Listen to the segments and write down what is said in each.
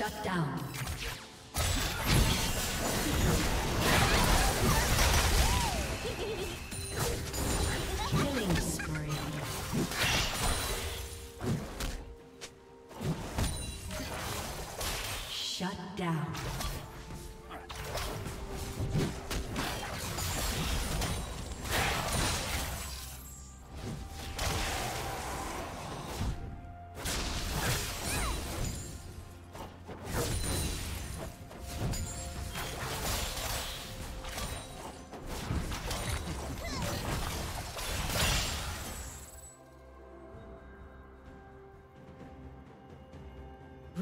Shut down.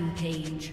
Rampage.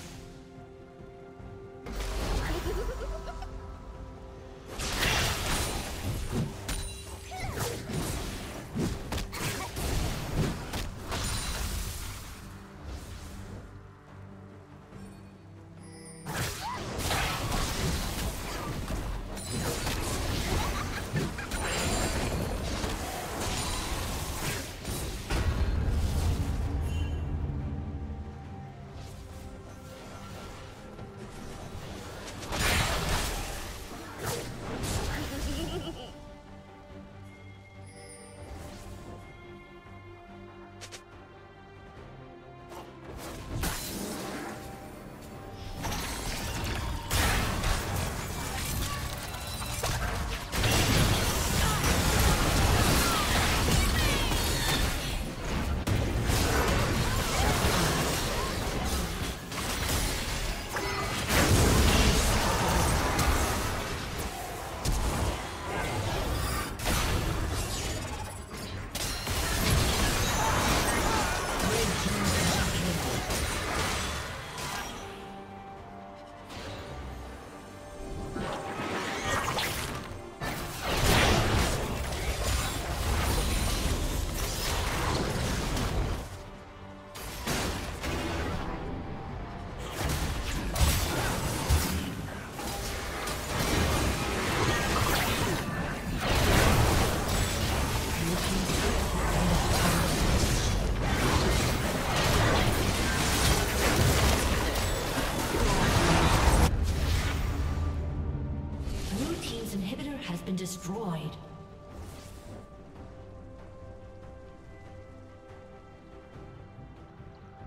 Destroyed.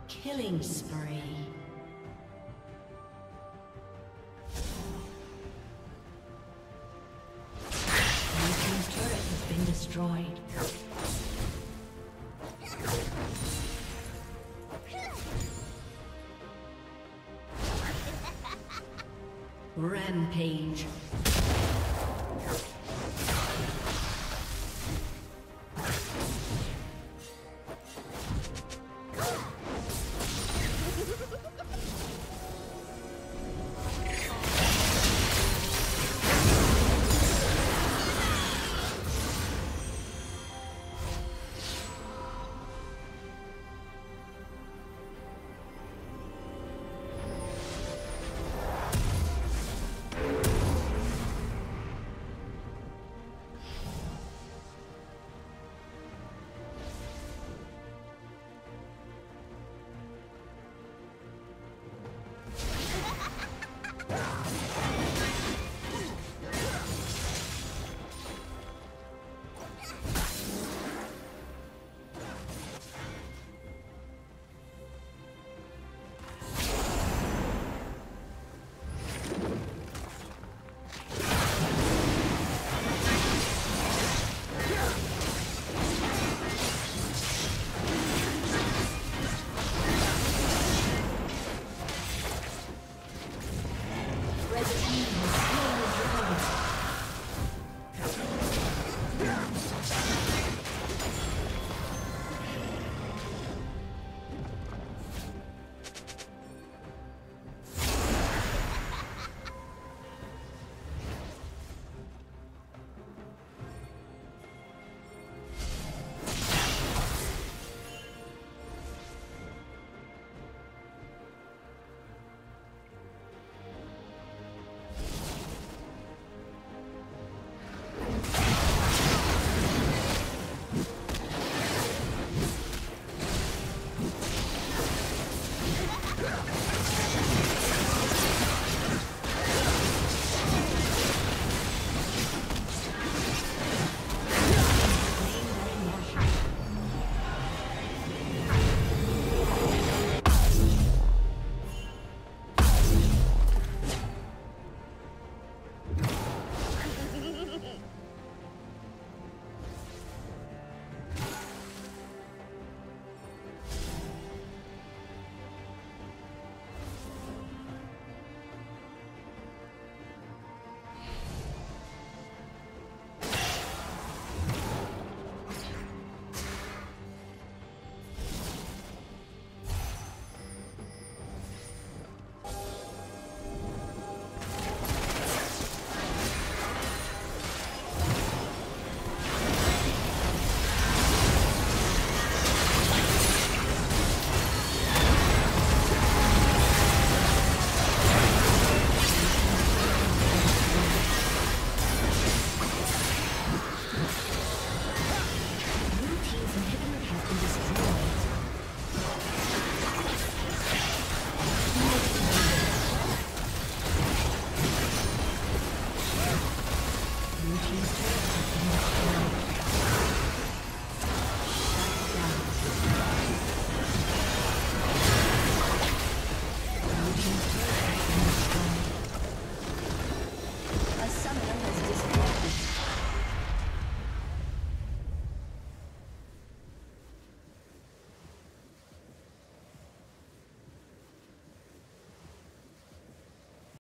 Killing spree. turret has been destroyed. Rampage.